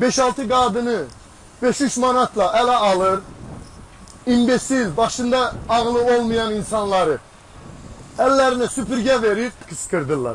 5-6 qadını 5-3 manatla ələ alır. İmbesil, başında ağlı olmayan insanları əllərinə süpürgə verib qıskırdırlar.